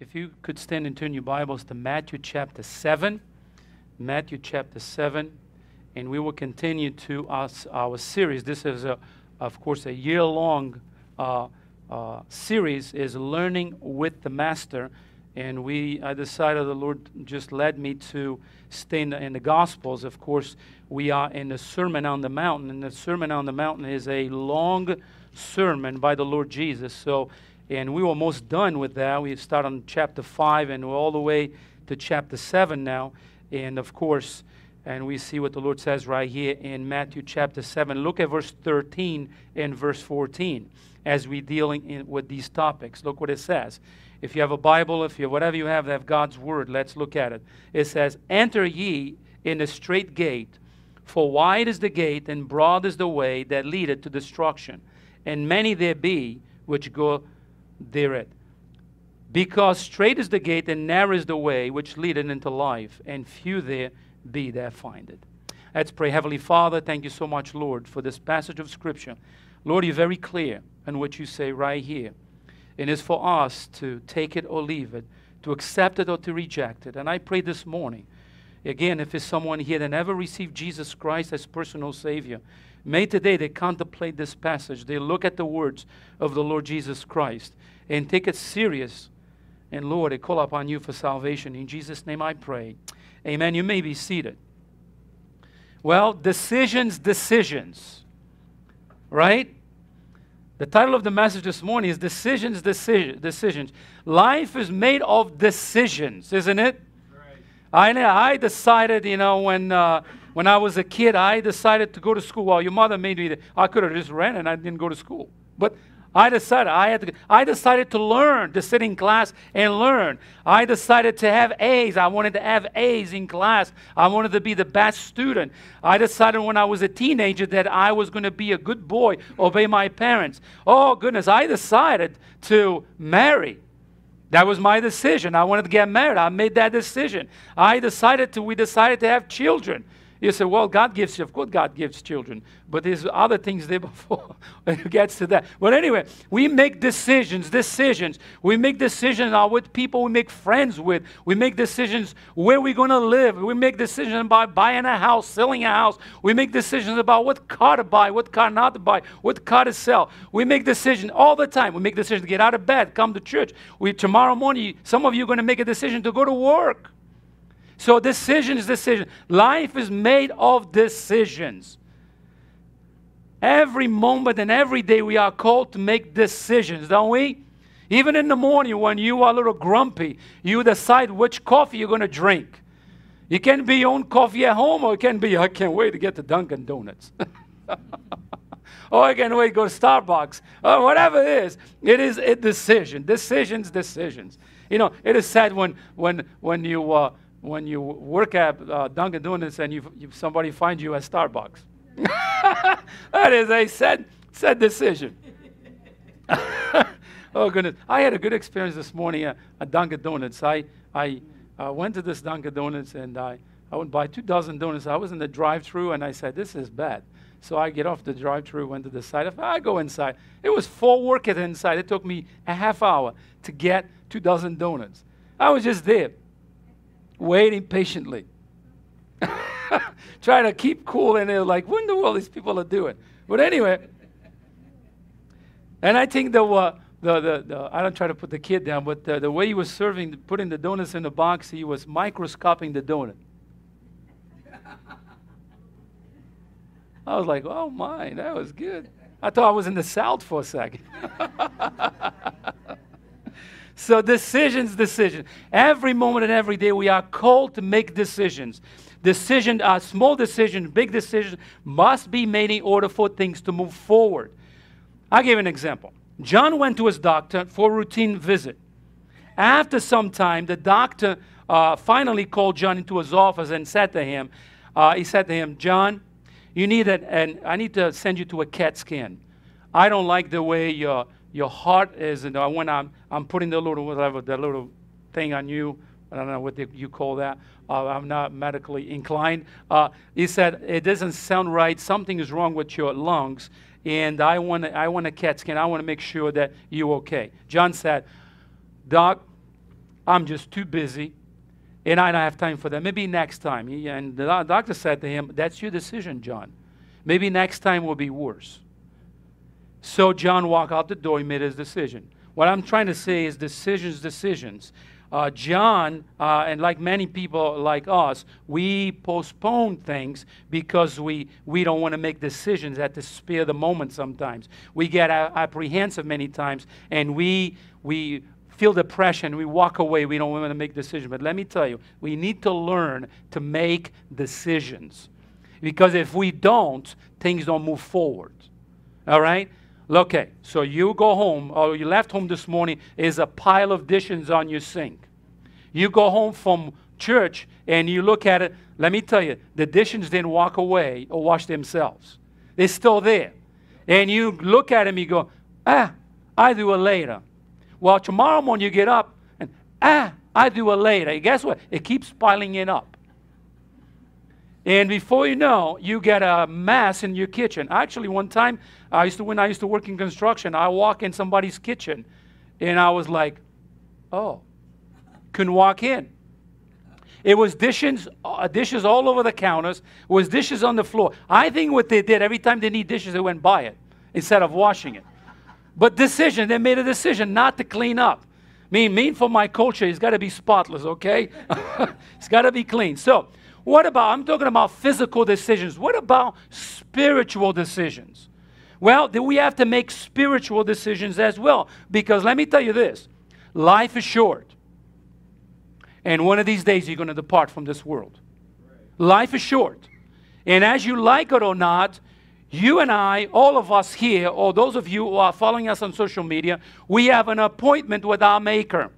If you could stand and turn your Bibles to Matthew chapter 7. Matthew chapter 7. And we will continue to us, our series. This is, a, of course, a year long uh, uh, series, is Learning with the Master. And we, I decided the Lord just led me to stay in the, in the Gospels. Of course, we are in the Sermon on the Mountain. And the Sermon on the Mountain is a long sermon by the Lord Jesus. So and we were almost done with that. We start on chapter 5 and we're all the way to chapter 7 now. And of course, and we see what the Lord says right here in Matthew chapter 7. Look at verse 13 and verse 14 as we dealing in, with these topics. Look what it says. If you have a Bible, if you have whatever you have, have God's word, let's look at it. It says, Enter ye in the straight gate, for wide is the gate and broad is the way that leadeth to destruction, and many there be which go thereat. Because straight is the gate and narrow is the way which leadeth into life, and few there be that find it. Let's pray. Heavenly Father, thank you so much, Lord, for this passage of Scripture. Lord, you're very clear in what you say right here. And it's for us to take it or leave it, to accept it or to reject it. And I pray this morning, again, if there's someone here that never received Jesus Christ as personal Savior, may today they contemplate this passage. They look at the words of the Lord Jesus Christ and take it serious. And Lord, I call upon you for salvation. In Jesus' name I pray. Amen. You may be seated. Well, decisions, decisions. Right? The title of the message this morning is Decisions, Decisions. decisions. Life is made of decisions, isn't it? Right. I, I decided, you know, when, uh, when I was a kid, I decided to go to school. Well, your mother made me, I could have just ran and I didn't go to school. But I decided I had to, I decided to learn, to sit in class and learn. I decided to have A's. I wanted to have A's in class. I wanted to be the best student. I decided when I was a teenager that I was going to be a good boy, obey my parents. Oh goodness, I decided to marry. That was my decision. I wanted to get married. I made that decision. I decided to we decided to have children. You say, well, God gives, you. of course, God gives children, but there's other things there before it gets to that. But anyway, we make decisions, decisions. We make decisions on what people we make friends with. We make decisions where we're going to live. We make decisions about buying a house, selling a house. We make decisions about what car to buy, what car not to buy, what car to sell. We make decisions all the time. We make decisions to get out of bed, come to church. We tomorrow morning, some of you are going to make a decision to go to work. So, decision is decision. Life is made of decisions. Every moment and every day we are called to make decisions, don't we? Even in the morning when you are a little grumpy, you decide which coffee you're going to drink. You can be your own coffee at home, or it can be, I can't wait to get to Dunkin' Donuts. or I can't wait to go to Starbucks. Or whatever it is. It is a decision. Decisions, decisions. You know, it is sad when, when, when you. Uh, when you work at uh, Dunkin' Donuts and you, you, somebody finds you at Starbucks. that is a sad, sad decision. oh, goodness. I had a good experience this morning at, at Dunkin' Donuts. I, I uh, went to this Dunkin' Donuts and I, I would buy two dozen donuts. I was in the drive through and I said, This is bad. So I get off the drive through, went to the side. Of, I go inside. It was full workers inside. It took me a half hour to get two dozen donuts. I was just there waiting patiently. Trying to keep cool, and they're like, what in the world these people are doing? But anyway, and I think the, uh, the, the, the, I don't try to put the kid down, but the, the way he was serving, putting the donuts in the box, he was microscoping the donut. I was like, oh my, that was good. I thought I was in the South for a second. So decisions, decisions. Every moment and every day we are called to make decisions. Decision, uh, small decisions, big decisions must be made in order for things to move forward. I'll give an example. John went to his doctor for a routine visit. After some time, the doctor uh, finally called John into his office and said to him, uh, he said to him, John, you need an, and I need to send you to a CAT scan. I don't like the way your your heart is, and when I'm, I'm putting the little, whatever, the little thing on you, I don't know what you call that. Uh, I'm not medically inclined. Uh, he said, it doesn't sound right. Something is wrong with your lungs, and I want to I want a CAT scan. I want to make sure that you're okay. John said, Doc, I'm just too busy and I don't have time for that. Maybe next time. And the doctor said to him, That's your decision, John. Maybe next time will be worse. So John walked out the door, he made his decision. What I'm trying to say is decisions, decisions. Uh, John, uh, and like many people like us, we postpone things because we, we don't want to make decisions at the spur of the moment sometimes. We get apprehensive many times, and we, we feel depression, we walk away, we don't want to make decisions. But let me tell you, we need to learn to make decisions. Because if we don't, things don't move forward. All right? Okay, so you go home, or you left home this morning, is a pile of dishes on your sink. You go home from church and you look at it, let me tell you, the dishes didn't walk away or wash themselves. They're still there. And you look at them, you go, ah, I do it later. Well, tomorrow morning you get up and, ah, I do it later. And guess what? It keeps piling it up. And before you know, you get a mess in your kitchen. Actually, one time, I used to, when I used to work in construction, I walk in somebody's kitchen, and I was like, oh, couldn't walk in. It was dishes, uh, dishes all over the counters. It was dishes on the floor. I think what they did every time they need dishes, they went by it instead of washing it. But decision, they made a decision not to clean up. Mean, mean for my culture, it's got to be spotless, okay? it's got to be clean. So, what about, I'm talking about physical decisions. What about spiritual decisions? Well, then we have to make spiritual decisions as well. Because let me tell you this life is short. And one of these days, you're going to depart from this world. Life is short. And as you like it or not, you and I, all of us here, or those of you who are following us on social media, we have an appointment with our Maker.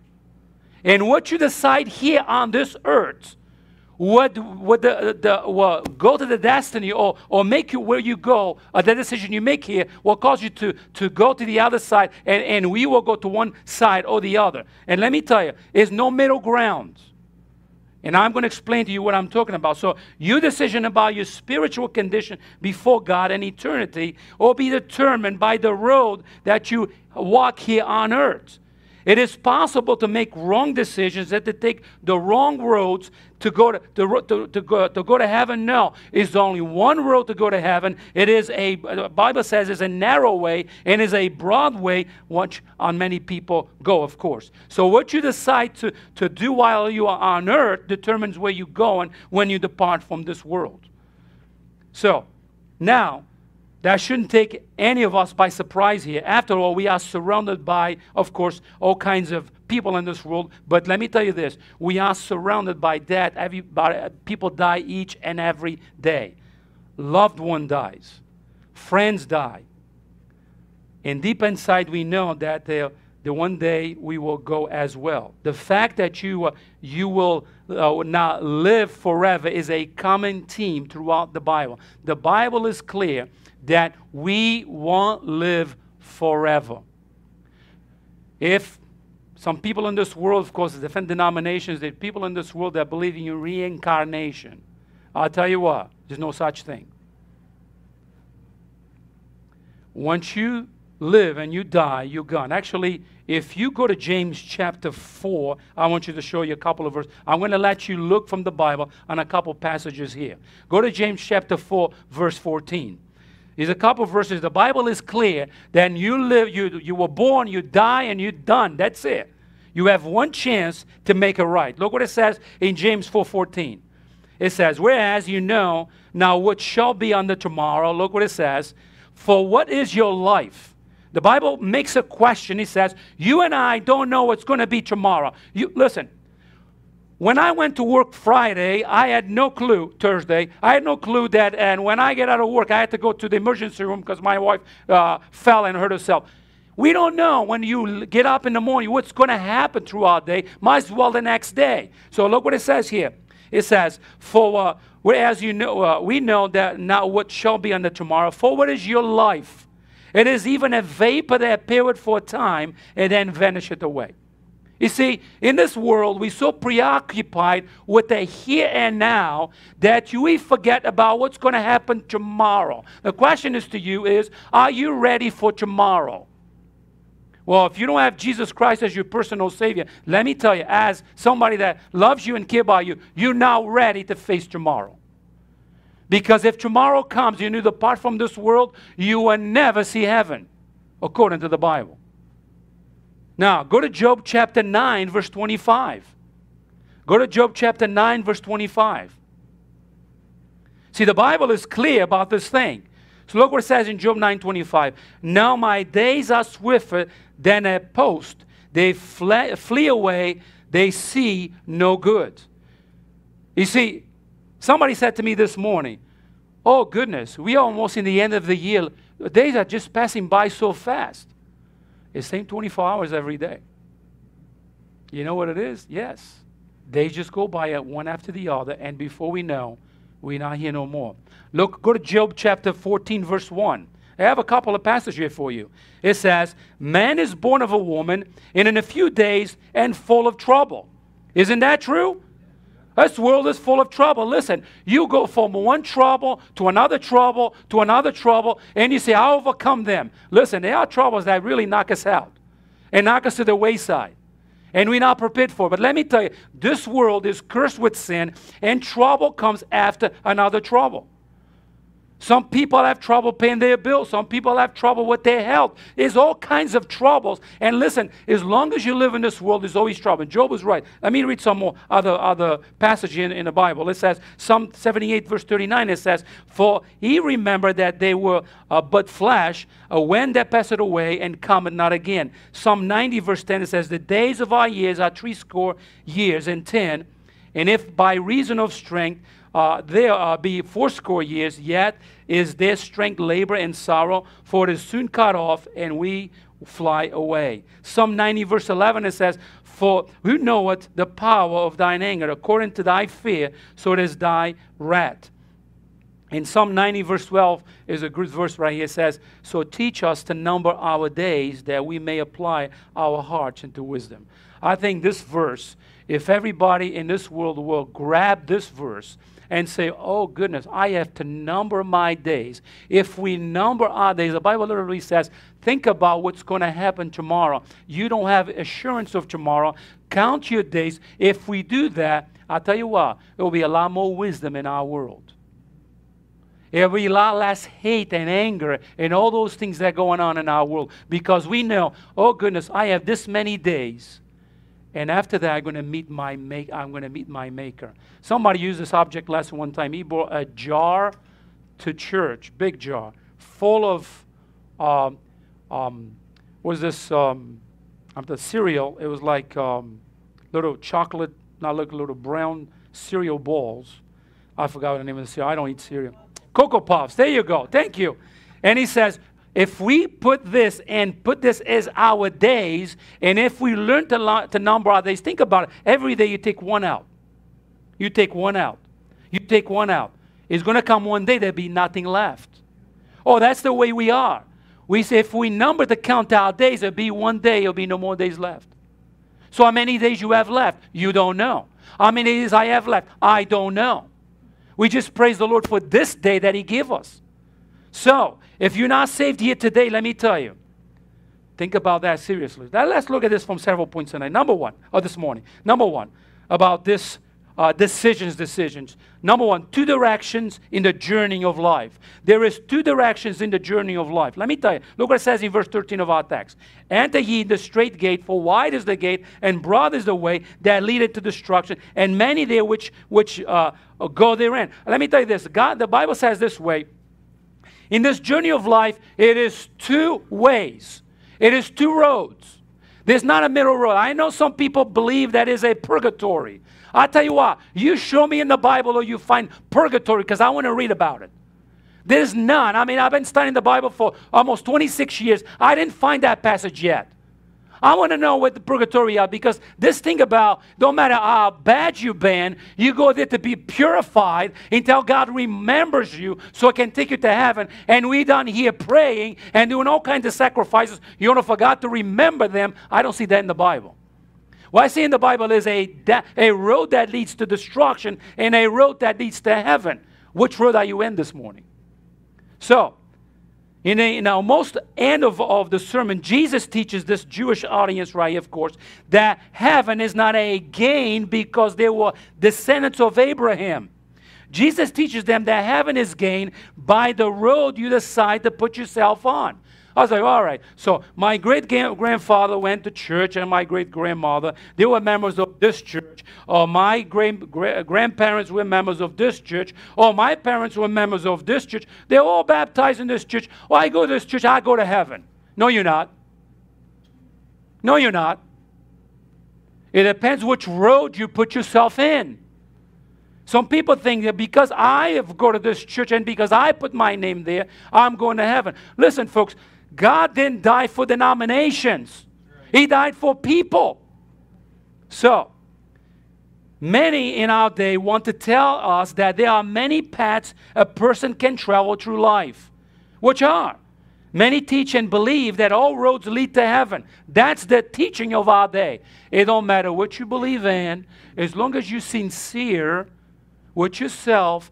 And what you decide here on this earth would, would the, the, well, go to the destiny or, or make you where you go, or the decision you make here will cause you to, to go to the other side, and, and we will go to one side or the other. And let me tell you, there's no middle ground. And I'm going to explain to you what I'm talking about. So, your decision about your spiritual condition before God and eternity will be determined by the road that you walk here on earth. It is possible to make wrong decisions and to take the wrong roads to go to, to, to, to, go, to go to heaven. No, it's only one road to go to heaven. It is a, the Bible says, it's a narrow way and is a broad way, which on many people go, of course. So what you decide to, to do while you are on earth determines where you go and when you depart from this world. So, now, that shouldn't take any of us by surprise here. After all, we are surrounded by, of course, all kinds of people in this world. But let me tell you this we are surrounded by death. Every, people die each and every day. Loved one dies, friends die. And deep inside, we know that the, the one day we will go as well. The fact that you, uh, you will uh, not live forever is a common theme throughout the Bible. The Bible is clear that we won't live forever. If some people in this world, of course, different denominations, there people in this world that believe in reincarnation. I'll tell you what, there's no such thing. Once you live and you die, you're gone. Actually, if you go to James chapter 4, I want you to show you a couple of verses. I'm going to let you look from the Bible on a couple passages here. Go to James chapter 4, verse 14. There's a couple verses. The Bible is clear that you live, you, you were born, you die, and you're done. That's it. You have one chance to make it right. Look what it says in James 4:14. It says, Whereas you know now what shall be on the tomorrow, look what it says, for what is your life? The Bible makes a question. It says, You and I don't know what's going to be tomorrow. You listen, when I went to work Friday, I had no clue, Thursday, I had no clue that, and when I get out of work, I had to go to the emergency room because my wife uh, fell and hurt herself. We don't know when you get up in the morning what's going to happen throughout the day, might as well the next day. So look what it says here. It says, For uh, whereas you know, uh, we know that now what shall be on the tomorrow, for what is your life? It is even a vapor that appeareth for a time and then vanisheth away. You see, in this world, we're so preoccupied with the here and now that we forget about what's going to happen tomorrow. The question is to you is, are you ready for tomorrow? Well, if you don't have Jesus Christ as your personal Savior, let me tell you, as somebody that loves you and cares about you, you're now ready to face tomorrow. Because if tomorrow comes, you need to depart from this world, you will never see heaven, according to the Bible. Now, go to Job chapter 9, verse 25. Go to Job chapter 9, verse 25. See, the Bible is clear about this thing. So look what it says in Job 9:25. Now my days are swifter than a post. They flee, flee away, they see no good. You see, somebody said to me this morning, Oh goodness, we are almost in the end of the year. The days are just passing by so fast. It's same 24 hours every day. You know what it is? Yes. They just go by it one after the other, and before we know, we're not here no more. Look, go to Job chapter 14, verse 1. I have a couple of passages here for you. It says, Man is born of a woman, and in a few days, and full of trouble. Isn't that true? This world is full of trouble. Listen, you go from one trouble to another trouble to another trouble, and you say, I overcome them. Listen, there are troubles that really knock us out and knock us to the wayside and we're not prepared for. it. But let me tell you, this world is cursed with sin, and trouble comes after another trouble. Some people have trouble paying their bills. Some people have trouble with their health. There's all kinds of troubles. And listen, as long as you live in this world, there's always trouble. Job is right. Let me read some more other, other passage in, in the Bible. It says, Psalm 78, verse 39, it says, For he remembered that they were uh, but flesh, uh, when they passed away and cometh not again. Psalm 90, verse 10, it says, The days of our years are threescore years and ten. And if by reason of strength uh, there uh, be fourscore years, yet is their strength labor and sorrow, for it is soon cut off, and we fly away. Psalm 90, verse 11, it says, For who knoweth the power of thine anger, according to thy fear, so it is thy wrath. In Psalm 90, verse 12, is a good verse right here. It says, So teach us to number our days that we may apply our hearts into wisdom. I think this verse, if everybody in this world will grab this verse and say, Oh goodness, I have to number my days. If we number our days, the Bible literally says, Think about what's going to happen tomorrow. You don't have assurance of tomorrow. Count your days. If we do that, I'll tell you what, there will be a lot more wisdom in our world. There will be a lot less hate and anger and all those things that are going on in our world because we know, oh goodness, I have this many days and after that, I'm going to meet my make. I'm going to meet my Maker. Somebody used this object lesson one time. He brought a jar to church, big jar, full of um, um, was this um, the cereal? It was like um, little chocolate, not like little brown cereal balls. I forgot the name of the cereal. I don't eat cereal. Cocoa Puffs. There you go. Thank you. And he says, if we put this and put this as our days, and if we learn to, to number our days, think about it. Every day you take one out. You take one out. You take one out. It's going to come one day, there'll be nothing left. Oh, that's the way we are. We say if we number to count our days, it'll be one day, there'll be no more days left. So, how many days you have left? You don't know. How many days I have left? I don't know. We just praise the Lord for this day that He gave us. So, if you're not saved here today, let me tell you, think about that seriously. Now, let's look at this from several points tonight. Number one, or this morning. Number one, about this uh, decisions, decisions. Number one, two directions in the journey of life. There is two directions in the journey of life. Let me tell you. Look what it says in verse 13 of our text. Enter ye the straight gate, for wide is the gate, and broad is the way that leadeth to destruction, and many there which which uh, go therein. Let me tell you this. God, the Bible says this way. In this journey of life, it is two ways, it is two roads. There's not a middle road. I know some people believe that is a purgatory. I tell you what, you show me in the Bible or you find purgatory because I want to read about it. There's none. I mean, I've been studying the Bible for almost 26 years. I didn't find that passage yet. I want to know what the purgatory are because this thing about don't matter how bad you've been, you go there to be purified until God remembers you so it can take you to heaven. And we done here praying and doing all kinds of sacrifices. You don't forgot to remember them. I don't see that in the Bible. What I see in the Bible is a, a road that leads to destruction and a road that leads to heaven. Which road are you in this morning? So, In, a, end of, of the sermon, Jesus teaches this Jewish audience right of course, that heaven is not a gain because they were descendants of Abraham. Jesus teaches them that heaven is gained by the road you decide to put yourself on. I was like, all right. So my great grandfather went to church, and my great grandmother, they were members of this church. Or my great grandparents were members of this church. Or my parents were members of this church. They're all baptized in this church. Well, I go to this church, I go to heaven. No, you're not. No, you're not. It depends which road you put yourself in. Some people think that because I have go to this church and because I put my name there, I'm going to heaven. Listen, folks, God didn't die for denominations, He died for people. So, many in our day want to tell us that there are many paths a person can travel through life, which are. Many teach and believe that all roads lead to heaven. That's the teaching of our day. It don't matter what you believe in, as long as you're sincere with yourself,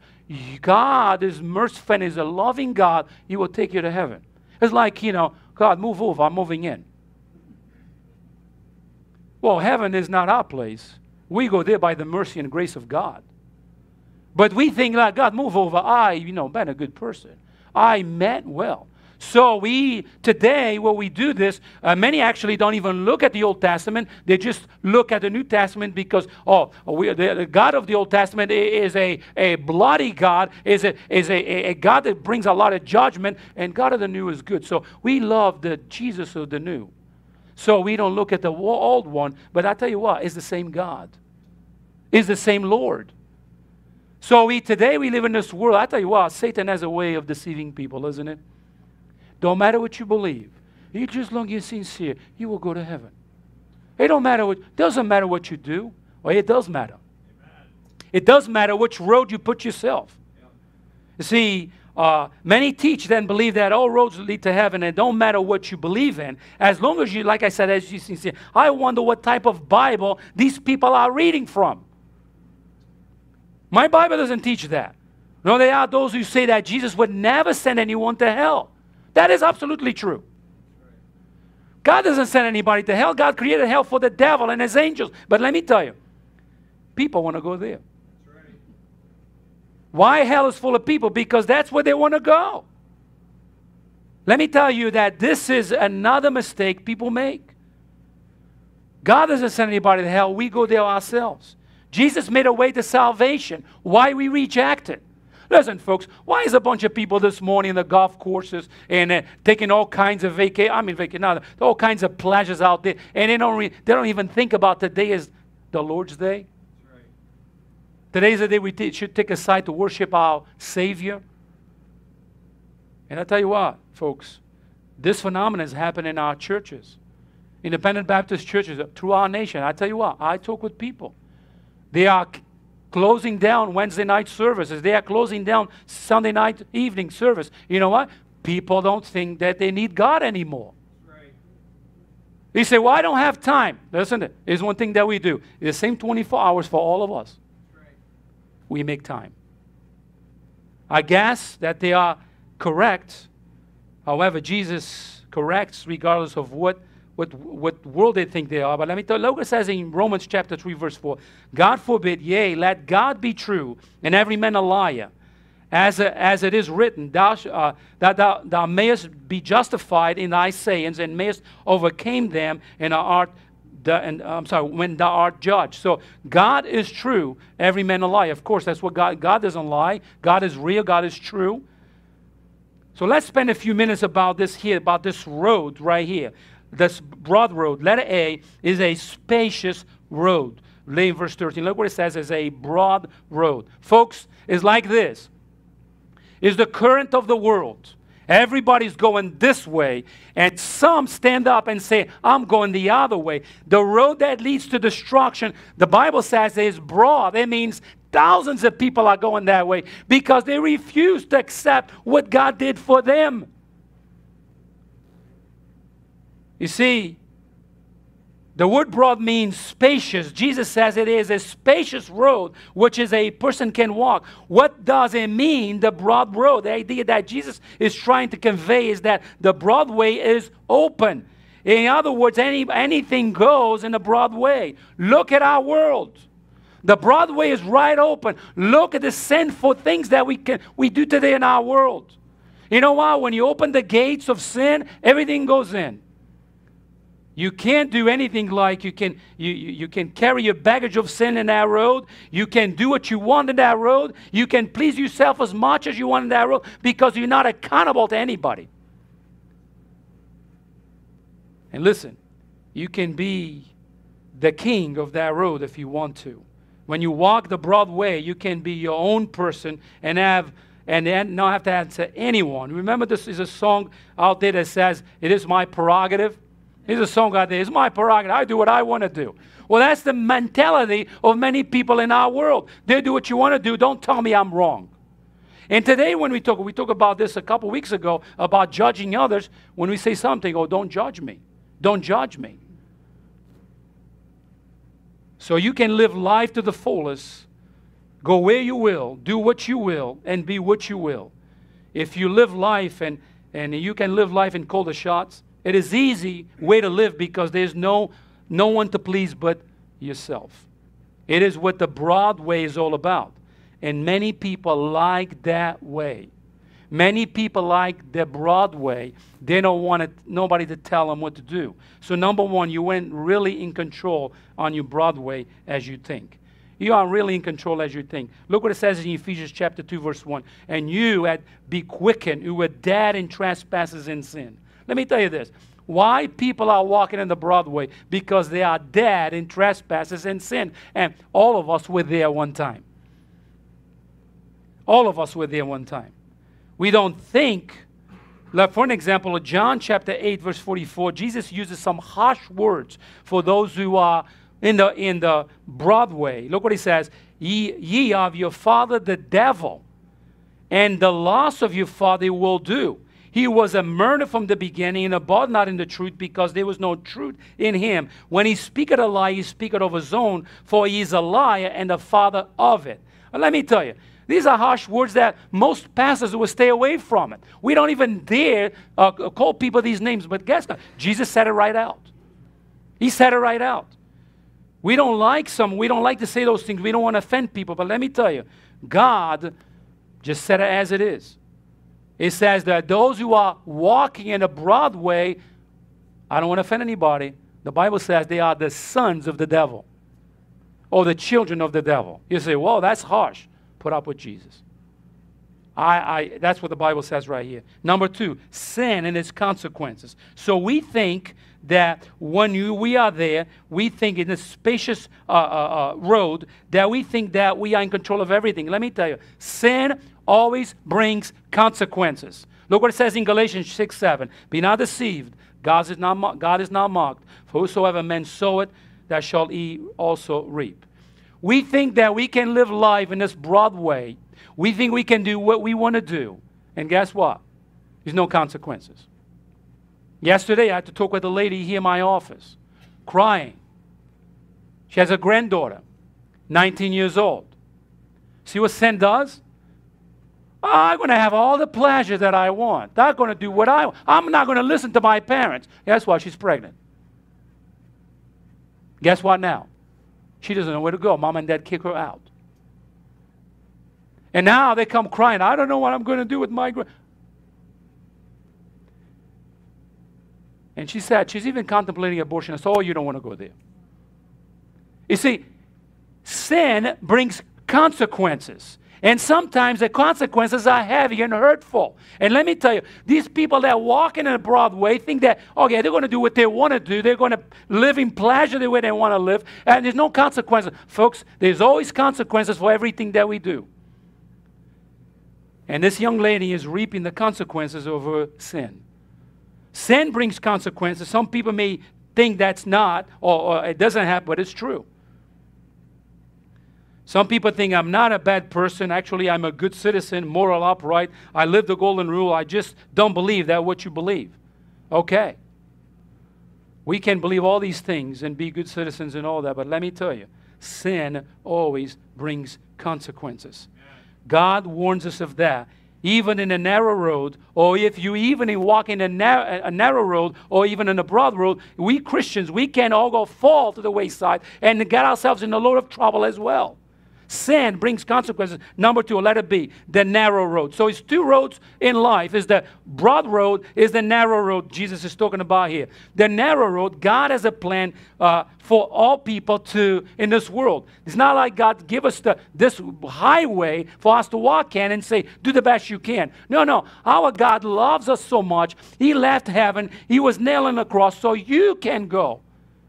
God is merciful and is a loving God. He will take you to heaven. It's like, you know, God, move over, I'm moving in. Well, heaven is not our place. We go there by the mercy and grace of God. But we think like, God, move over. I, you know, been a good person. I meant well. So we today, when we do this, uh, many actually don't even look at the Old Testament. They just look at the New Testament because oh, we, the, the, God of the Old Testament is a, a bloody God, is a is a, a God that brings a lot of judgment, and God of the New is good. So we love the Jesus of the New. So we don't look at the old one, but I tell you what, it's the same God, it's the same Lord. So we today we live in this world. I tell you what, Satan has a way of deceiving people, isn't it? Don't matter what you believe. You just long you're sincere, you will go to heaven. It don't matter what doesn't matter what you do. Well, it does matter. Amen. It does matter which road you put yourself. Yep. You see, uh, many teach then believe that all roads lead to heaven. And it don't matter what you believe in, as long as you, like I said, as you sincere. I wonder what type of Bible these people are reading from. My Bible doesn't teach that. No, there are those who say that Jesus would never send anyone to hell. That is absolutely true. God doesn't send anybody to hell. God created hell for the devil and his angels. But let me tell you, people want to go there. Why hell is full of people? Because that's where they want to go. Let me tell you that this is another mistake people make. God doesn't send anybody to hell. We go there ourselves. Jesus made a way to salvation. Why we reject it? Listen, folks, why is a bunch of people this morning in the golf courses and uh, taking all kinds of vacation, I mean vacation, all kinds of pleasures out there, and they don't, re- they don't even think about today is the Lord's day? Today is the day we t- should take aside to worship our Savior. And I tell you what, folks, this phenomenon is happening in our churches, independent Baptist churches through our nation. I tell you what, I talk with people. They are closing down Wednesday night services. They are closing down Sunday night evening service. You know what? People don't think that they need God anymore. Right. You say, Well, I don't have time. Listen, there's one thing that we do. It's the same 24 hours for all of us. Right. We make time. I guess that they are correct. However, Jesus corrects regardless of what what, what world they think they are. But let me tell you, it says in Romans chapter 3, verse 4. God forbid, yea, let God be true, and every man a liar. As, a, as it is written, thou, uh, that thou, thou mayest be justified in thy sayings, and mayest overcame them in art the, and, uh, I'm sorry, when thou art judged. So God is true, every man a liar. Of course, that's what God, God doesn't lie. God is real, God is true. So let's spend a few minutes about this here, about this road right here this broad road, letter A, is a spacious road. Lay verse 13. Look what it says is a broad road. Folks, it's like this. Is the current of the world. Everybody's going this way, and some stand up and say, I'm going the other way. The road that leads to destruction, the Bible says, is broad. It means thousands of people are going that way because they refuse to accept what God did for them. You see, The word broad means spacious. Jesus says it is a spacious road which is a person can walk. What does it mean, the broad road? The idea that Jesus is trying to convey is that the broad way is open. In other words, any, anything goes in the broad way. Look at our world. The broad way is right open. Look at the sinful things that we can we do today in our world. You know what? When you open the gates of sin, everything goes in. You can't do anything like you can you, you, you, can carry your baggage of sin in that road. You can do what you want in that road. You can please yourself as much as you want in that road because you're not accountable to anybody. And listen, you can be the king of that road if you want to. When you walk the broad way, you can be your own person and have and then not have to answer anyone. Remember, this is a song out there that says, It is my prerogative. There's a song there, It's my prerogative. I do what I want to do. Well, that's the mentality of many people in our world. They do what you want to do. Don't tell me I'm wrong. And today, when we talk, we talked about this a couple weeks ago about judging others. When we say something, oh, don't judge me. Don't judge me. So you can live life to the fullest, go where you will, do what you will, and be what you will. If you live life and, and you can live life and call the shots, it is easy way to live because there's no, no one to please but yourself. It is what the broad way is all about. And many people like that way. Many people like the broad way. They don't want it, nobody to tell them what to do. So, number one, you weren't really in control on your Broadway as you think. You aren't really in control as you think. Look what it says in Ephesians chapter 2, verse 1. And you had be quickened, who were dead in trespasses and sin. Let me tell you this. Why people are walking in the Broadway? Because they are dead in trespasses and sin. And all of us were there one time. All of us were there one time. We don't think. Like for an example, John chapter 8, verse 44, Jesus uses some harsh words for those who are in the, in the Broadway. Look what he says Ye, ye of your father the devil, and the loss of your father will do. He was a murderer from the beginning and abode not in the truth because there was no truth in him. When he speaketh a lie, he speaketh of his own, for he is a liar and the father of it. Let me tell you, these are harsh words that most pastors will stay away from it. We don't even dare uh, call people these names, but guess what? Jesus said it right out. He said it right out. We don't like some, we don't like to say those things. We don't want to offend people, but let me tell you, God just said it as it is. It says that those who are walking in a broad way, I don't want to offend anybody. The Bible says they are the sons of the devil or the children of the devil. You say, well, that's harsh. Put up with Jesus. I, I, that's what the Bible says right here. Number two, sin and its consequences. So we think that when you, we are there, we think in a spacious uh, uh, uh, road that we think that we are in control of everything. Let me tell you, sin always brings consequences. Look what it says in Galatians 6 7. Be not deceived. God is not, God is not mocked. For whosoever men sow it, that shall he also reap. We think that we can live life in this broad way. We think we can do what we want to do. And guess what? There's no consequences. Yesterday, I had to talk with a lady here in my office, crying. She has a granddaughter, 19 years old. See what sin does? I'm going to have all the pleasure that I want. I'm going to do what I want. I'm not going to listen to my parents. Guess what? She's pregnant. Guess what now? She doesn't know where to go. Mom and dad kick her out. And now they come crying, I don't know what I'm going to do with my grand. And she said, she's even contemplating abortion. I said, Oh, you don't want to go there. You see, sin brings consequences. And sometimes the consequences are heavy and hurtful. And let me tell you, these people that walk in a broad way think that, okay, they're going to do what they want to do. They're going to live in pleasure the way they want to live. And there's no consequences. Folks, there's always consequences for everything that we do. And this young lady is reaping the consequences of her sin. Sin brings consequences. Some people may think that's not, or, or it doesn't happen, but it's true. Some people think I'm not a bad person. Actually, I'm a good citizen, moral, upright. I live the golden rule. I just don't believe that what you believe. Okay. We can believe all these things and be good citizens and all that, but let me tell you, sin always brings consequences. God warns us of that. Even in a narrow road, or if you even walk in a, narrow, a narrow road, or even in a broad road, we Christians, we can all go fall to the wayside and get ourselves in a lot of trouble as well. Sin brings consequences. Number two, let it be the narrow road. So it's two roads in life. Is the broad road, is the narrow road Jesus is talking about here. The narrow road, God has a plan uh, for all people to in this world. It's not like God give us the this highway for us to walk in and say, do the best you can. No, no. Our God loves us so much. He left heaven. He was nailing the cross so you can go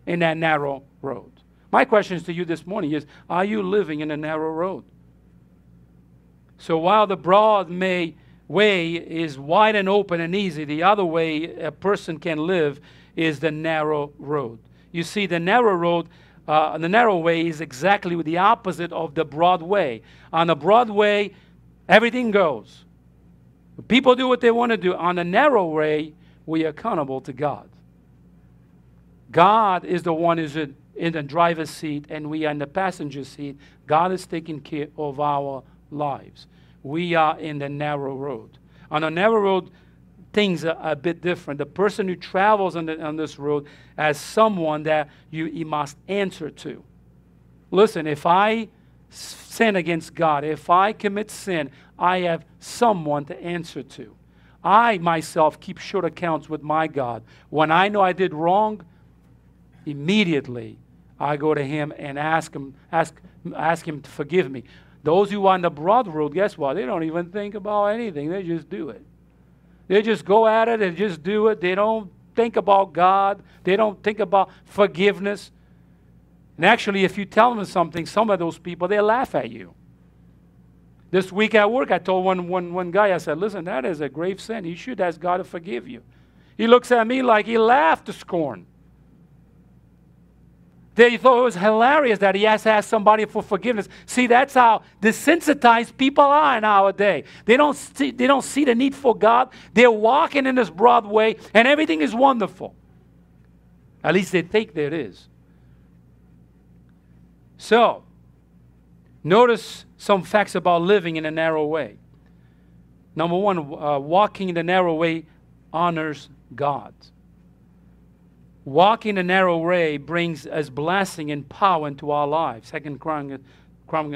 in that narrow road. My question to you this morning is Are you living in a narrow road? So while the broad may, way is wide and open and easy, the other way a person can live is the narrow road. You see, the narrow road, uh, the narrow way is exactly the opposite of the broad way. On the broad way, everything goes. People do what they want to do. On the narrow way, we are accountable to God. God is the one who's in the driver's seat and we are in the passenger seat, God is taking care of our lives. We are in the narrow road. On a narrow road, things are a bit different. The person who travels on, the, on this road as someone that you, you must answer to. Listen, if I sin against God, if I commit sin, I have someone to answer to. I myself keep short accounts with my God. When I know I did wrong, immediately I go to him and ask him, ask, ask him to forgive me. Those who are on the broad road, guess what? They don't even think about anything. They just do it. They just go at it and just do it. They don't think about God. They don't think about forgiveness. And actually, if you tell them something, some of those people, they laugh at you. This week at work, I told one, one, one guy, I said, listen, that is a grave sin. You should ask God to forgive you. He looks at me like he laughed to scorn. They thought it was hilarious that he has to ask somebody for forgiveness. See, that's how desensitized people are in our day. They don't see, they don't see the need for God. They're walking in this broad way, and everything is wonderful. At least they think there is. So, notice some facts about living in a narrow way. Number one, uh, walking in the narrow way honors God. Walking the narrow way brings us blessing and power into our lives. Second Chronicles,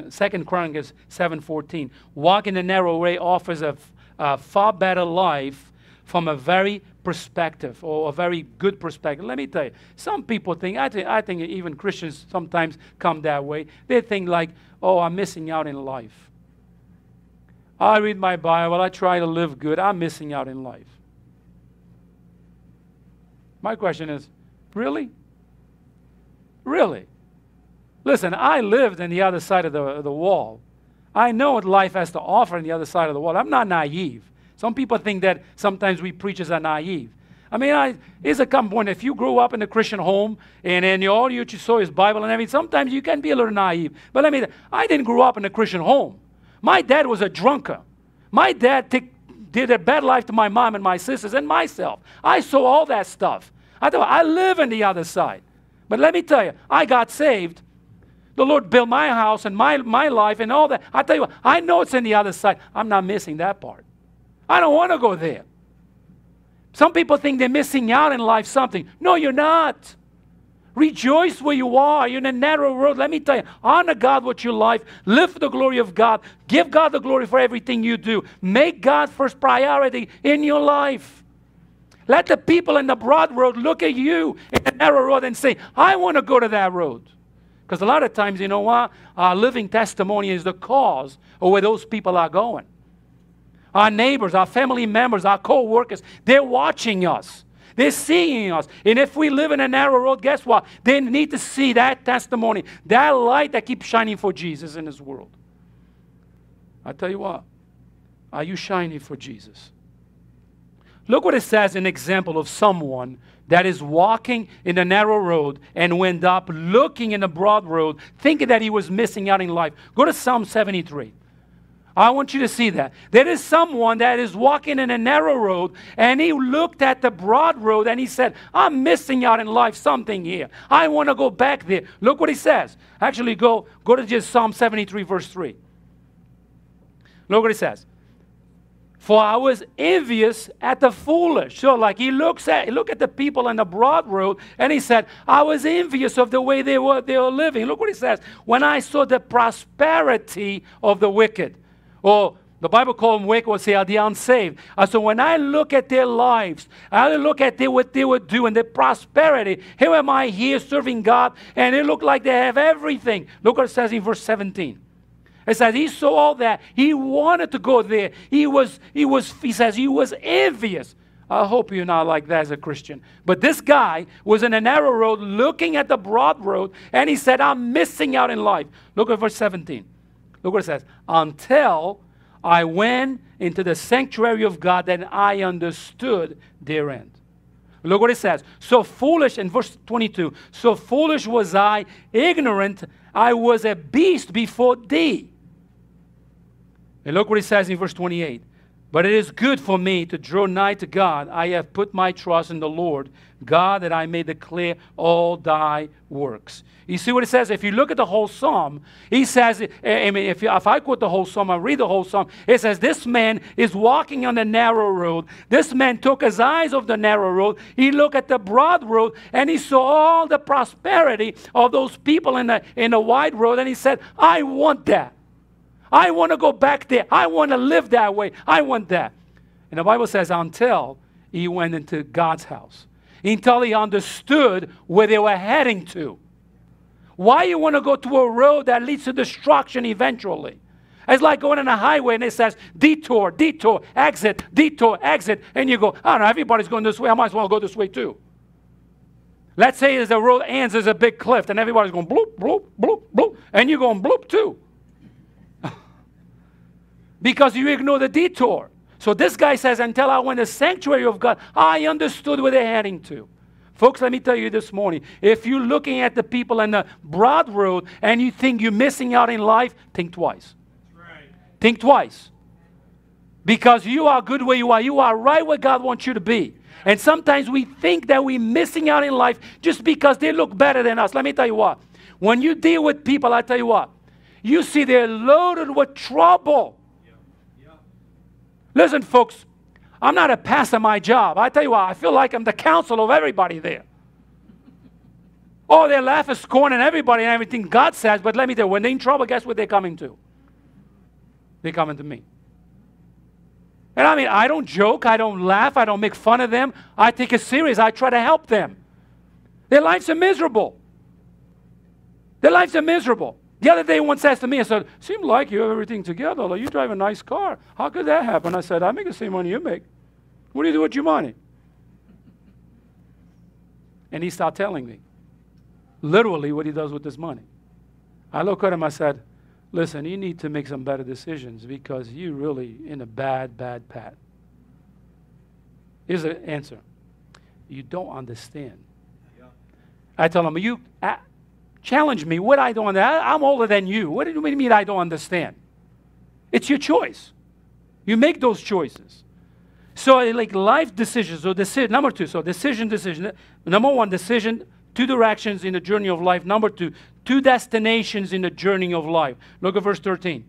Second Chronicles 7.14. Walking the narrow way offers a, a far better life from a very perspective or a very good perspective. Let me tell you, some people think, I think, I think even Christians sometimes come that way. They think like, oh, I'm missing out in life. I read my Bible, I try to live good, I'm missing out in life. My question is, Really? Really? Listen, I lived on the other side of the, the wall. I know what life has to offer on the other side of the wall. I'm not naive. Some people think that sometimes we preachers are naive. I mean, I, it's a common point. If you grew up in a Christian home and, and all you saw is Bible and everything, sometimes you can be a little naive. But let me, I didn't grow up in a Christian home. My dad was a drunkard. My dad t- did a bad life to my mom and my sisters and myself. I saw all that stuff. I thought, I live on the other side. But let me tell you, I got saved. The Lord built my house and my, my life and all that. I tell you what, I know it's on the other side. I'm not missing that part. I don't want to go there. Some people think they're missing out in life something. No, you're not. Rejoice where you are. You're in a narrow road. Let me tell you, honor God with your life. Live for the glory of God. Give God the glory for everything you do. Make God first priority in your life. Let the people in the broad road look at you in the narrow road and say, I want to go to that road. Because a lot of times, you know what? Our living testimony is the cause of where those people are going. Our neighbors, our family members, our co workers, they're watching us. They're seeing us. And if we live in a narrow road, guess what? They need to see that testimony, that light that keeps shining for Jesus in this world. I tell you what, are you shining for Jesus? Look what it says an example of someone that is walking in the narrow road and went up looking in the broad road, thinking that he was missing out in life. Go to Psalm 73. I want you to see that. There is someone that is walking in a narrow road and he looked at the broad road and he said, I'm missing out in life something here. I want to go back there. Look what he says. Actually, go, go to just Psalm 73, verse 3. Look what he says. For I was envious at the foolish. So, like he looks at look at the people on the broad road, and he said, I was envious of the way they were they were living. Look what he says. When I saw the prosperity of the wicked. Or the Bible calls them wicked, will say, the unsaved. Uh, so when I look at their lives, I look at they, what they would do and their prosperity. Here am I here serving God, and it look like they have everything. Look what it says in verse 17. It says he saw all that. He wanted to go there. He was, he was, he says he was envious. I hope you're not like that as a Christian. But this guy was in a narrow road looking at the broad road, and he said, I'm missing out in life. Look at verse 17. Look what it says. Until I went into the sanctuary of God, then I understood their end. Look what it says. So foolish, in verse 22, so foolish was I, ignorant, I was a beast before thee. And look what he says in verse 28. But it is good for me to draw nigh to God. I have put my trust in the Lord, God, that I may declare all thy works. You see what it says? If you look at the whole psalm, he says, I mean, if, if I quote the whole psalm, I read the whole psalm, it says, This man is walking on the narrow road. This man took his eyes off the narrow road. He looked at the broad road and he saw all the prosperity of those people in the, in the wide road. And he said, I want that. I want to go back there. I want to live that way. I want that. And the Bible says, until he went into God's house, until he understood where they were heading to. Why you want to go to a road that leads to destruction eventually? It's like going on a highway and it says detour, detour, exit, detour, exit. And you go, I don't know, everybody's going this way. I might as well go this way too. Let's say as the road ends, there's a big cliff and everybody's going bloop, bloop, bloop, bloop. And you're going bloop too because you ignore the detour. So this guy says, until I went to the sanctuary of God, I understood where they're heading to. Folks, let me tell you this morning if you're looking at the people in the broad road and you think you're missing out in life, think twice. Right. Think twice. Because you are good where you are. You are right where God wants you to be. And sometimes we think that we're missing out in life just because they look better than us. Let me tell you what. When you deal with people, I tell you what, you see they're loaded with trouble. Listen, folks, I'm not a pass at my job. I tell you what, I feel like I'm the counsel of everybody there. Oh, they laugh and scorn and everybody and everything God says, but let me tell you, when they're in trouble, guess what they're coming to? They're coming to me. And I mean, I don't joke, I don't laugh, I don't make fun of them. I take it serious, I try to help them. Their lives are miserable. Their lives are miserable. The other day, one says to me, I said, Seems like you have everything together. Like you drive a nice car. How could that happen? I said, I make the same money you make. What do you do with your money? And he started telling me literally what he does with his money. I look at him, I said, Listen, you need to make some better decisions because you're really in a bad, bad path. Here's the answer you don't understand. Yeah. I tell him, you, Challenge me. What I don't understand. I'm older than you. What do you mean I don't understand? It's your choice. You make those choices. So uh, like life decisions. So decision number two. So decision, decision. Uh, number one, decision. Two directions in the journey of life. Number two, two destinations in the journey of life. Look at verse 13.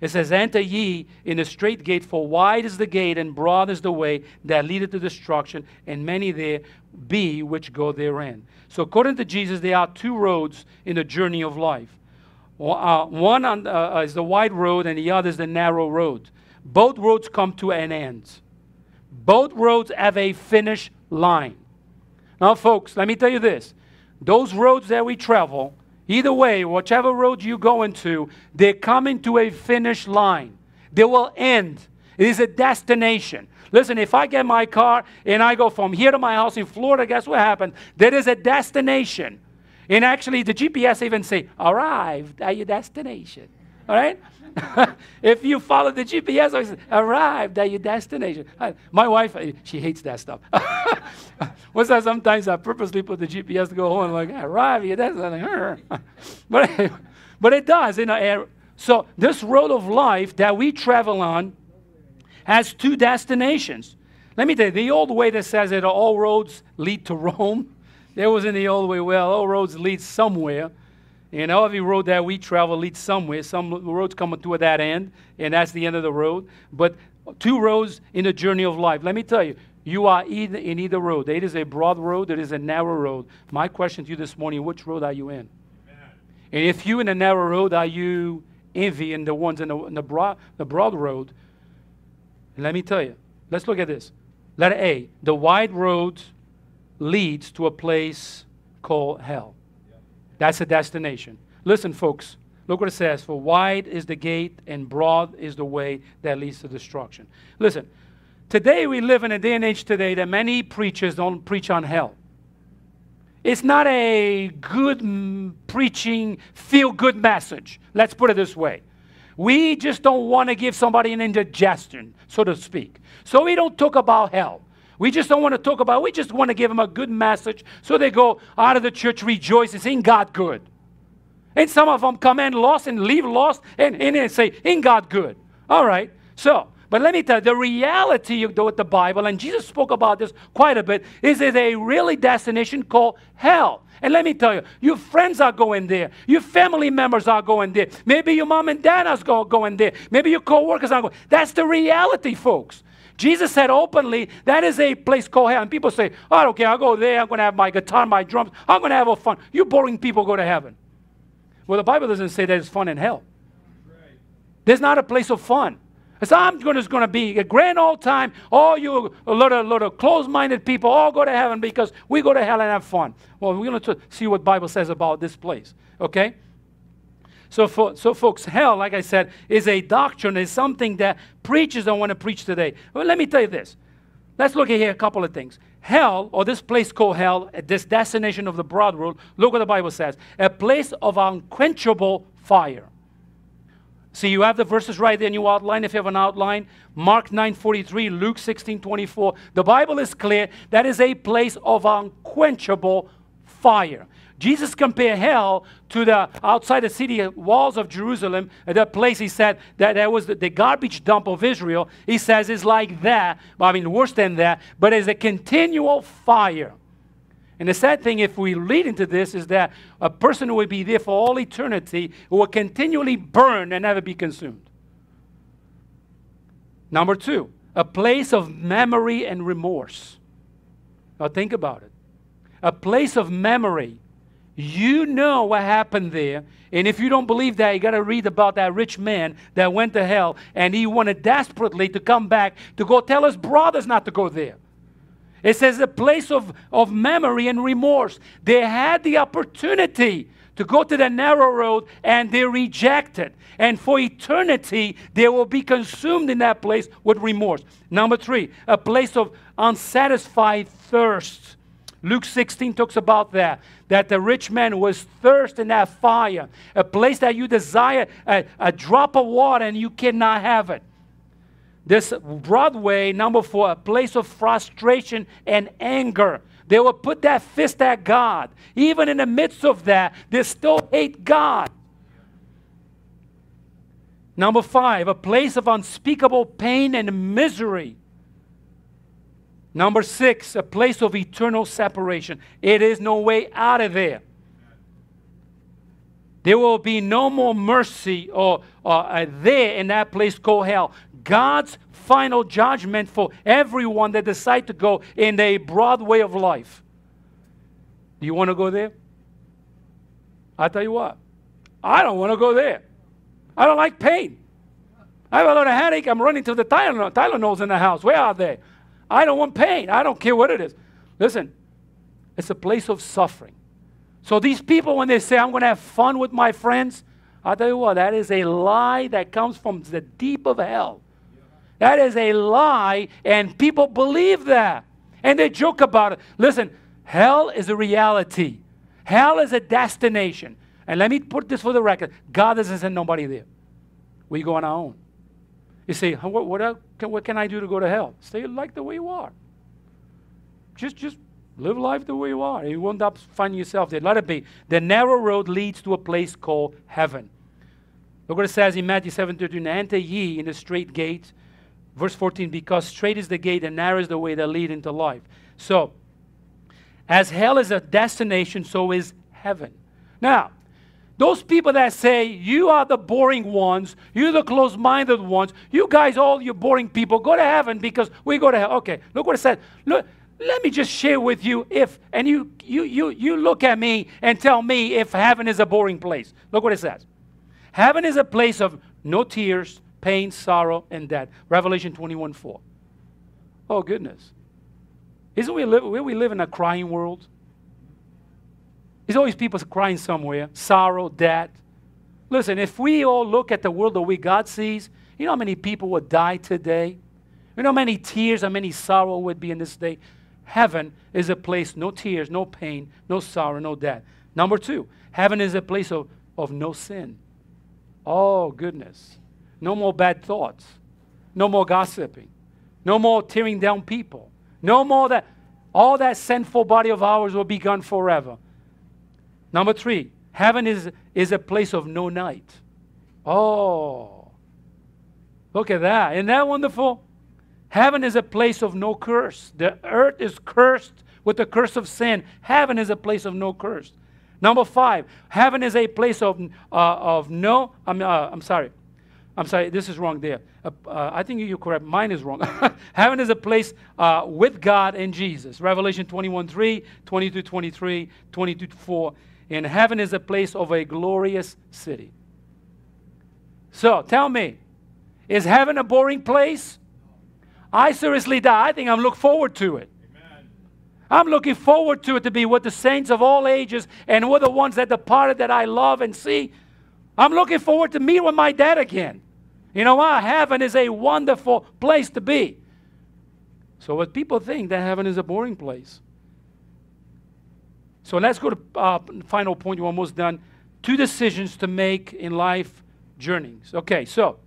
It says, Enter ye in the straight gate, for wide is the gate and broad is the way that leadeth to destruction, and many there be which go therein. So, according to Jesus, there are two roads in the journey of life. One on, uh, uh, is the wide road, and the other is the narrow road. Both roads come to an end. Both roads have a finish line. Now, folks, let me tell you this those roads that we travel, Either way, whichever road you go into, they're coming to a finish line. They will end. It is a destination. Listen, if I get my car and I go from here to my house in Florida, guess what happens? There is a destination. And actually, the GPS even say, arrived at your destination. All right? if you follow the GPS, arrived at your destination. My wife, uh, she hates that stuff. What's that? Sometimes I purposely put the GPS to go home. I'm like, arrive at your destination. but, but it does. You know, So, this road of life that we travel on has two destinations. Let me tell you, the old way that says that all roads lead to Rome, there wasn't the old way, well, all roads lead somewhere. You know, every road that we travel leads somewhere. Some roads come to that end, and that's the end of the road. But two roads in the journey of life. Let me tell you, you are either in either road. There is a broad road, there is a narrow road. My question to you this morning, which road are you in? Amen. And if you in the narrow road, are you envying the ones in the, in the, broad, the broad road? And let me tell you, let's look at this. Letter A, the wide road leads to a place called hell. That's a destination. Listen, folks, look what it says. For wide is the gate and broad is the way that leads to destruction. Listen, today we live in a day and age today that many preachers don't preach on hell. It's not a good m- preaching, feel good message. Let's put it this way. We just don't want to give somebody an indigestion, so to speak. So we don't talk about hell. We just don't want to talk about, we just want to give them a good message so they go out of the church rejoicing, saying God good. And some of them come in lost and leave lost and, and, and say, Ain't God good? All right. So, but let me tell you, the reality with the Bible, and Jesus spoke about this quite a bit, is there's a really destination called hell. And let me tell you, your friends are going there. Your family members are going there. Maybe your mom and dad are going there. Maybe your co-workers are going. That's the reality, folks. Jesus said openly, that is a place called hell. And people say, oh, I don't care, I'll go there, I'm going to have my guitar, my drums, I'm going to have a fun. You boring people go to heaven. Well, the Bible doesn't say there's fun in hell. There's not a place of fun. It's I'm going to be a grand old time. All you a lot of, lot of closed-minded people all go to heaven because we go to hell and have fun. Well, we're going to see what Bible says about this place. Okay? So, for, so folks, hell, like I said, is a doctrine, is something that preachers don't want to preach today. Well, let me tell you this. Let's look at here a couple of things. Hell, or this place called hell, this destination of the broad road, look what the Bible says. A place of unquenchable fire. See, you have the verses right there in your outline if you have an outline. Mark 9:43, Luke 16:24. The Bible is clear that is a place of unquenchable fire. Jesus compared hell to the outside the city walls of Jerusalem, uh, that place he said that that was the, the, garbage dump of Israel. He says it's like that, I mean worse than that, but it's a continual fire. And the sad thing, if we lead into this, is that a person who will be there for all eternity will continually burn and never be consumed. Number two, a place of memory and remorse. Now think about it. A place of memory you know what happened there. And if you don't believe that, you got to read about that rich man that went to hell and he wanted desperately to come back to go tell his brothers not to go there. It says a place of, of memory and remorse. They had the opportunity to go to the narrow road and they rejected. And for eternity, they will be consumed in that place with remorse. Number three, a place of unsatisfied thirst. Luke 16 talks about that. That the rich man was thirst in that fire, a place that you desire a, a drop of water and you cannot have it. This Broadway, number four, a place of frustration and anger. They will put that fist at God. Even in the midst of that, they still hate God. Number five, a place of unspeakable pain and misery. Number six, a place of eternal separation. It is no way out of there. There will be no more mercy or, or uh, there in that place called hell. God's final judgment for everyone that decide to go in a broad way of life. Do you want to go there? I tell you what, I don't want to go there. I don't like pain. I have a lot of headache. I'm running to the Tylenol, Tylenols in the house. Where are they? I don't want pain. I don't care what it is. Listen, it's a place of suffering. So these people, when they say, I'm going to have fun with my friends, i tell you what, that is a lie that comes from the deep of hell. That is a lie, and people believe that. And they joke about it. Listen, hell is a reality, hell is a destination. And let me put this for the record God doesn't send nobody there. We go on our own. You say, what, what, can, what can I do to go to hell? Stay like the way you are. Just, just live life the way you are. You won't up finding yourself there. Let it be. The narrow road leads to a place called heaven. Look what it says in Matthew 7 13. Enter ye in the straight gate. Verse 14, because straight is the gate and narrow is the way that lead into life. So, as hell is a destination, so is heaven. Now, those people that say, you are the boring ones, you're the close minded ones, you guys, all you boring people, go to heaven because we go to hell. Okay, look what it says. Look, let me just share with you if, and you, you, you, you look at me and tell me if heaven is a boring place. Look what it says. Heaven is a place of no tears, pain, sorrow, and death. Revelation 21 4. Oh, goodness. Isn't we live, we live in a crying world? There's always people crying somewhere, sorrow, death. Listen, if we all look at the world the way God sees, you know how many people would die today? You know how many tears, how many sorrow would be in this day? Heaven is a place, no tears, no pain, no sorrow, no death. Number two, heaven is a place of, of no sin. Oh, goodness. No more bad thoughts. No more gossiping. No more tearing down people. No more that all that sinful body of ours will be gone forever. Number three, heaven is, is a place of no night. Oh, look at that. Isn't that wonderful? Heaven is a place of no curse. The earth is cursed with the curse of sin. Heaven is a place of no curse. Number five, heaven is a place of, uh, of no, I'm, uh, I'm sorry, I'm sorry, this is wrong there. Uh, uh, I think you're correct. Mine is wrong. Heaven is a place uh, with God and Jesus. Revelation 21 3, 22 23, 22 4. And heaven is a place of a glorious city. So tell me, is heaven a boring place? I seriously doubt. I think I'm looking forward to it. Amen. I'm looking forward to it to be with the saints of all ages and with the ones that departed that I love and see. I'm looking forward to meet with my dad again. You know what? Heaven is a wonderful place to be. So, what people think that heaven is a boring place. So, let's go to uh, final point. We're almost done. Two decisions to make in life journeys. Okay, so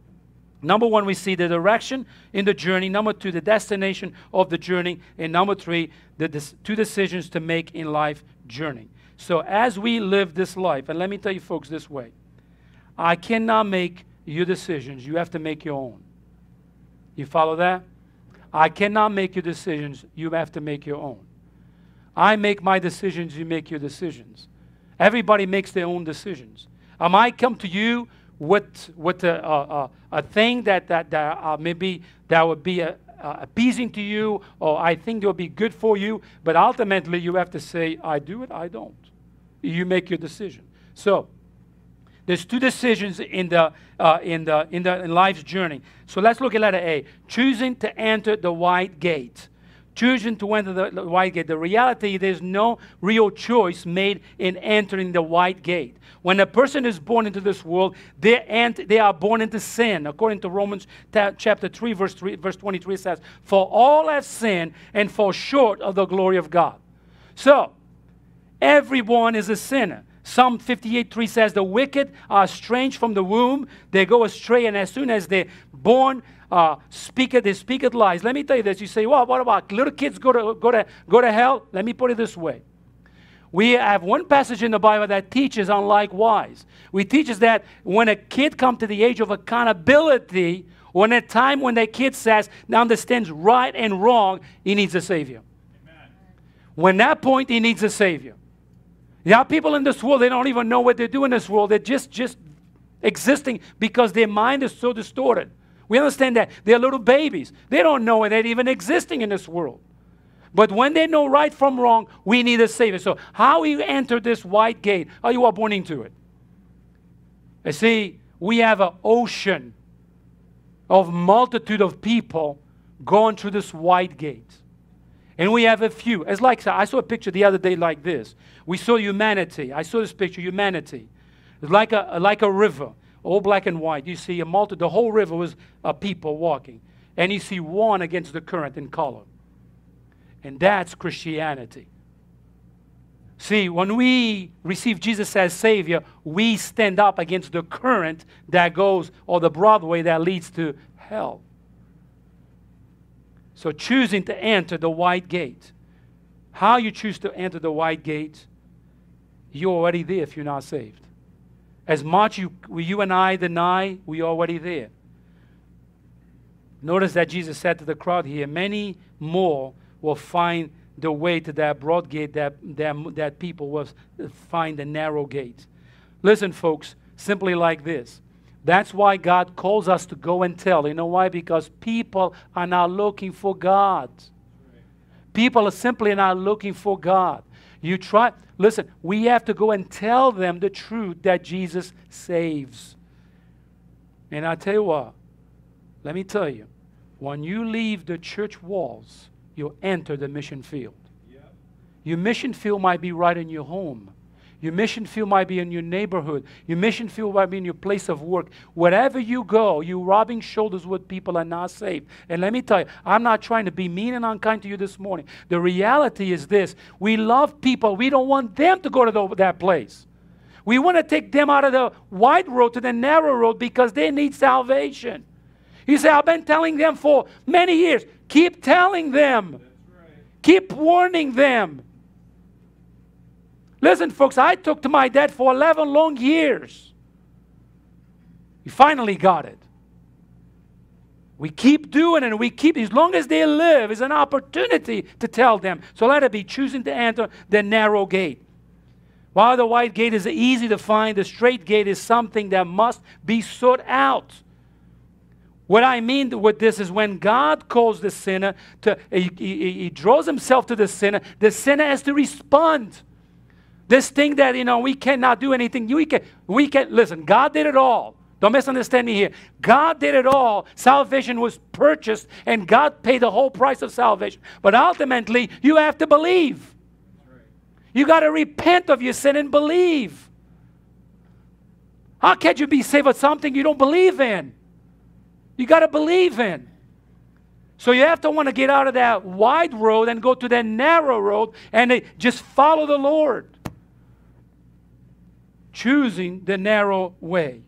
number one, we see the direction in the journey. Number two, the destination of the journey. And number three, the two decisions to make in life journey. So, as we live this life, and let me tell you folks this way I cannot make your decisions. You have to make your own. You follow that? I cannot make your decisions. You have to make your own. I make my decisions, you make your decisions. Everybody makes their own decisions. I might come to you with, with a, a, a thing that, that, that uh, maybe that would be a, uh, appeasing to you or I think it will be good for you, but ultimately you have to say, I do it, I don't. You make your decision. So, there's two decisions in the uh, in the in the in life's journey. So let's look at letter A: choosing to enter the wide gate. Choosing to enter the, wide gate. The reality, there's no real choice made in entering the wide gate. When a person is born into this world, they, ent- they are born into sin. According to Romans chapter 3 verse, 3, verse 23, says, For all have sinned and fall short of the glory of God. So, everyone is a sinner. Psalm 58 3 says, The wicked are strange from the womb. They go astray, and as soon as they're born, uh, speak it, they speak it lies. Let me tell you this. You say, Well, what about little kids go to, go, to, go to hell? Let me put it this way. We have one passage in the Bible that teaches on likewise. We teaches that when a kid comes to the age of accountability, when a time when that kid says, now understands right and wrong, he needs a Savior. Amen. When that point, he needs a Savior. There are people in this world, they don't even know what they do in this world. They're just, just existing because their mind is so distorted. We understand that. They're little babies. They don't know that they're even existing in this world. But when they know right from wrong, we need a Savior. So, how you enter this white gate? Are you are born into it? You see, we have an ocean of multitude of people going through this white gate. And we have a few. It's like I saw a picture the other day like this. We saw humanity. I saw this picture, humanity. It's like a, like a river, all black and white. You see a multi, the whole river was uh, people walking. And you see one against the current in color. And that's Christianity. See, when we receive Jesus as Savior, we stand up against the current that goes, or the Broadway that leads to hell. So choosing to enter the white gate. How you choose to enter the white gate, you're already there if you're not saved. As much you, you and I deny, we are already there. Notice that Jesus said to the crowd here, many more will find the way to that broad gate that, that, that people will find the narrow gate. Listen, folks, simply like this. That's why God calls us to go and tell. You know why? Because people are not looking for God. People are simply not looking for God. You try, listen, we have to go and tell them the truth that Jesus saves. And I tell you what, let me tell you, when you leave the church walls, you'll enter the mission field. Your mission field might be right in your home. Your mission field might be in your neighborhood. Your mission field might be in your place of work. Wherever you go, you're rubbing shoulders with people are not saved. And let me tell you, I'm not trying to be mean and unkind to you this morning. The reality is this we love people, we don't want them to go to the, that place. We want to take them out of the wide road to the narrow road because they need salvation. You say, I've been telling them for many years. Keep telling them. Right. Keep warning them. Listen, folks, I talked to my dad for 11 long years. He finally got it. We keep doing it and we keep, as long as they live, is an opportunity to tell them. So let it be choosing to enter the narrow gate. While the wide gate is easy to find, the straight gate is something that must be sought out. What I mean with this is when God calls the sinner to, he, he, he draws himself to the sinner, the sinner has to respond. This thing that, you know, we cannot do anything. We can, we can, listen, God did it all. Don't misunderstand me here. God did it all. Salvation was purchased, and God paid the whole price of salvation. But ultimately, you have to believe. You got to repent of your sin and believe. How can you be saved with something you don't believe in? You got to believe in. So you have to want to get out of that wide road and go to that narrow road and uh, just follow the Lord choosing the narrow way.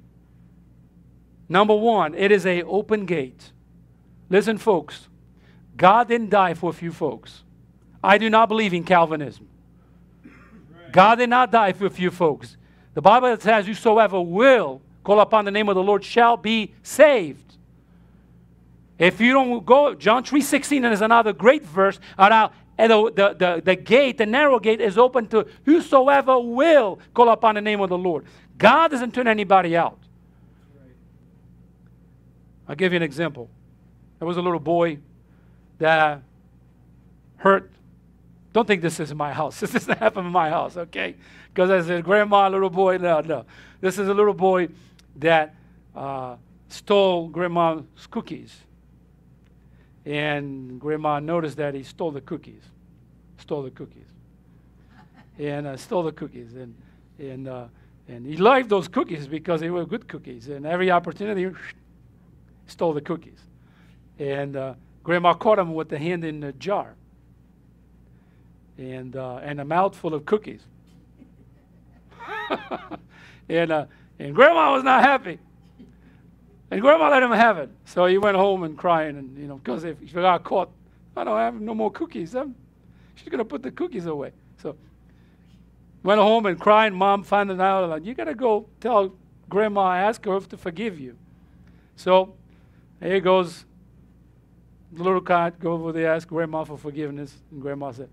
Number one, it is a open gate. Listen, folks, God didn't die for a few folks. I do not believe in Calvinism. God did not die for a few folks. The Bible says, Whosoever will call upon the name of the Lord shall be saved. If you don't go, John 3.16 is another great verse about and the, the, the, the, gate, the narrow gate, is open to whosoever will call upon the name of the Lord. God doesn't turn anybody out. I'll give you an example. There was a little boy that hurt. Don't think this is my house. This doesn't happen in my house, okay? Because I said, Grandma, little boy. No, no. This is a little boy that uh, stole Grandma's cookies. And grandma noticed that he stole the cookies. Stole the cookies. And uh, stole the cookies. And, and, uh, and he liked those cookies because they were good cookies. And every opportunity, stole the cookies. And uh, grandma caught him with the hand in the jar and, uh, and a mouthful of cookies. and, uh, and grandma was not happy. And grandma let him have it. So he went home and crying, and you know, because if he got caught, I don't have no more cookies. I'm, she's gonna put the cookies away. So went home and crying. Mom found out like you gotta go tell grandma, ask her to forgive you. So here goes the little cat go over there, ask grandma for forgiveness, and grandma said,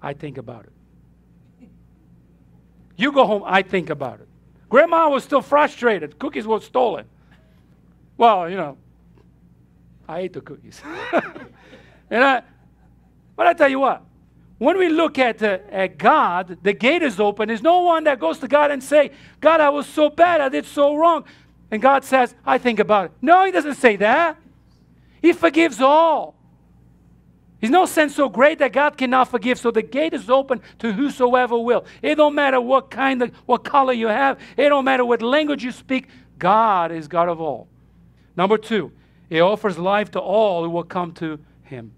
I think about it. You go home, I think about it. Grandma was still frustrated. Cookies were stolen. Well, you know, I ate the cookies. and I, but I tell you what, when we look at, uh, at God, the gate is open. There's no one that goes to God and say, God, I was so bad. I did so wrong. And God says, I think about it. No, he doesn't say that. He forgives all. He's no sense so great that God cannot forgive. So the gate is open to whosoever will. It don't matter what kind of what color you have. It don't matter what language you speak. God is God of all. Number two, He offers life to all who will come to Him.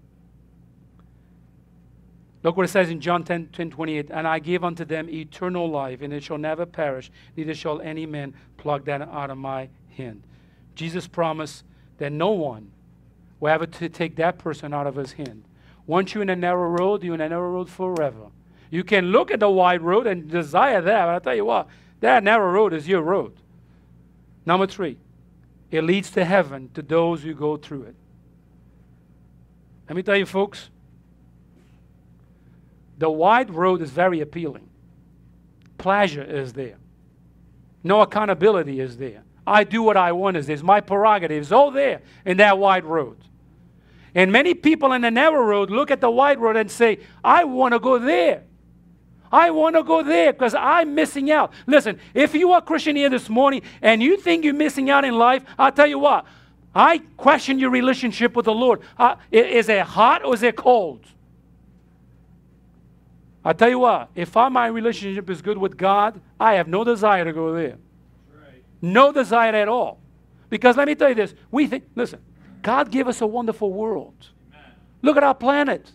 Look what it says in John 10, 10 28. And I give unto them eternal life, and it shall never perish, neither shall any man pluck that out of my hand. Jesus promised that no one will ever to take that person out of his hand. Once you're in a narrow road, you're in a narrow road forever. You can look at the wide road and desire that, but I tell you what, That narrow road is your road. Number three, it leads to heaven to those who go through it. Let me tell you, folks, the wide road is very appealing. Pleasure is there. No accountability is there. I do what I want is there. My prerogative is all there in that wide road. And many people in the narrow road look at the wide road and say, I want to go there. I want to go there because I'm missing out. Listen, if you are Christian here this morning and you think you're missing out in life, I'll tell you what, I question your relationship with the Lord. Uh, is it hot or is it cold? I tell you what, if I, my relationship is good with God, I have no desire to go there. Right. No desire at all. Because let me tell you this, we think, listen, God gave us a wonderful world. Amen. Look at our planet.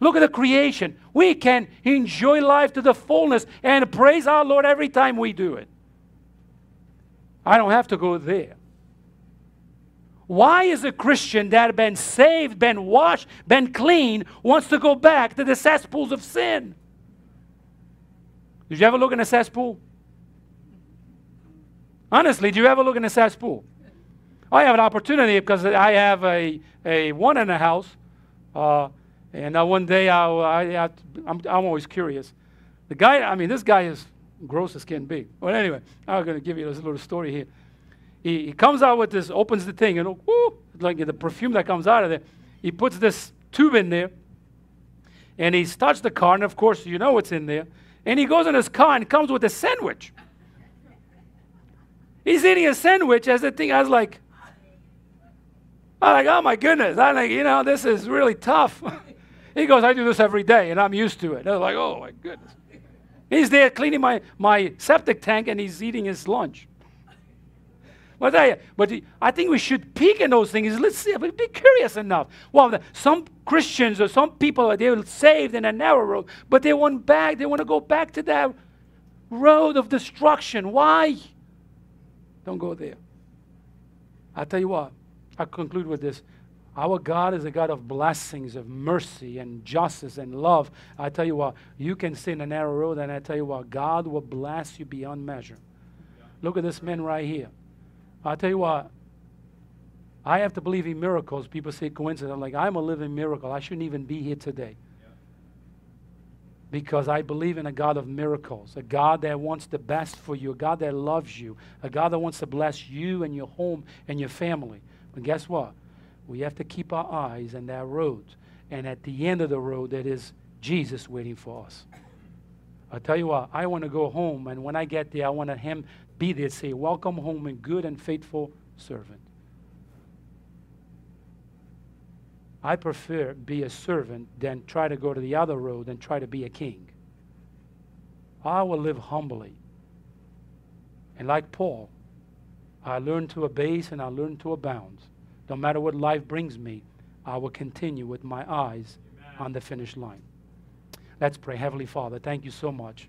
Look at the creation. We can enjoy life to the fullness and praise our Lord every time we do it. I don't have to go there. Why is a Christian that has been saved, been washed, been clean, wants to go back to the cesspools of sin? Did you ever look in a cesspool? Honestly, did you ever look in a cesspool? I have an opportunity because I have a, a one in the house. Uh, and uh, one day I, I, I, I'm, I'm always curious. The guy, I mean, this guy is gross as can be. But anyway, I'm going to give you this little story here. He, he comes out with this, opens the thing, and whoo, like the perfume that comes out of there. He puts this tube in there, and he starts the car, and of course, you know what's in there. And he goes in his car and comes with a sandwich. He's eating a sandwich as the thing, I was like, I'm like, oh my goodness. I'm like, you know, this is really tough. he goes, I do this every day and I'm used to it. I was like, oh my goodness. He's there cleaning my, my septic tank and he's eating his lunch. But, I, but I think we should peek in those things. Let's see, but be curious enough. Well, some Christians or some people they're saved in a narrow road, but they want back. They want to go back to that road of destruction. Why? Don't go there. I tell you what. I conclude with this. Our God is a God of blessings, of mercy and justice and love. I tell you what, you can stay in a narrow road, and I tell you what, God will bless you beyond measure. Look at this man right here. I tell you what, I have to believe in miracles. People say coincidence. I'm like, I'm a living miracle. I shouldn't even be here today. Because I believe in a God of miracles, a God that wants the best for you, a God that loves you, a God that wants to bless you and your home and your family. But guess what? We have to keep our eyes on that road. And at the end of the road, that is Jesus waiting for us. I tell you what, I want to go home, and when I get there, I want him be there to say, Welcome home, and good and faithful servant. I prefer be a servant than try to go to the other road and try to be a king. I will live humbly. And like Paul, I learn to abase and I learn to abound. No matter what life brings me, I will continue with my eyes Amen. on the finish line. Let's pray. Heavenly Father, thank you so much